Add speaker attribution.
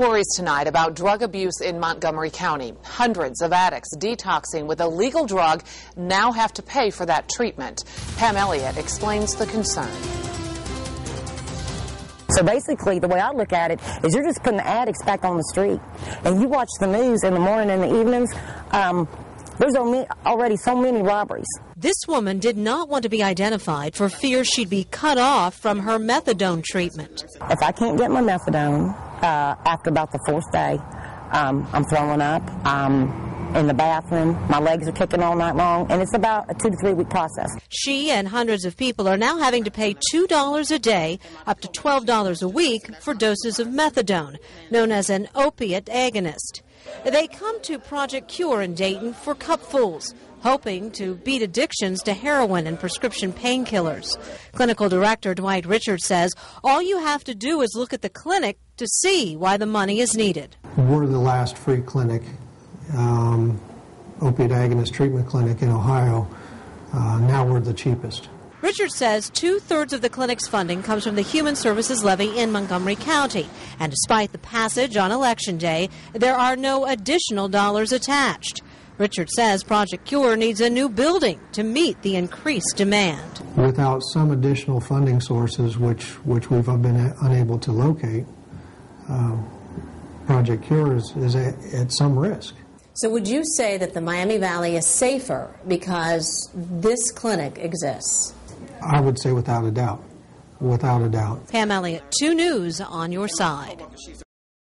Speaker 1: Stories tonight about drug abuse in Montgomery County. Hundreds of addicts detoxing with a legal drug now have to pay for that treatment. Pam Elliott explains the concern.
Speaker 2: So basically, the way I look at it is you're just putting the addicts back on the street. And you watch the news in the morning and the evenings, um, there's already so many robberies.
Speaker 3: This woman did not want to be identified for fear she'd be cut off from her methadone treatment.
Speaker 2: If I can't get my methadone uh, after about the fourth day, um, I'm throwing up. I'm in the bathroom. My legs are kicking all night long, and it's about a two to three week process.
Speaker 3: She and hundreds of people are now having to pay $2 a day, up to $12 a week, for doses of methadone, known as an opiate agonist. They come to Project Cure in Dayton for cupfuls, hoping to beat addictions to heroin and prescription painkillers. Clinical Director Dwight Richards says all you have to do is look at the clinic to see why the money is needed.
Speaker 4: We're the last free clinic, um, opiate agonist treatment clinic in Ohio. Uh, now we're the cheapest.
Speaker 3: Richard says two thirds of the clinic's funding comes from the Human Services Levy in Montgomery County. And despite the passage on Election Day, there are no additional dollars attached. Richard says Project Cure needs a new building to meet the increased demand.
Speaker 4: Without some additional funding sources, which, which we've been unable to locate, um, Project Cure is, is at, at some risk.
Speaker 5: So, would you say that the Miami Valley is safer because this clinic exists?
Speaker 4: I would say without a doubt. Without a doubt.
Speaker 3: Pam Elliott, 2 News on your side.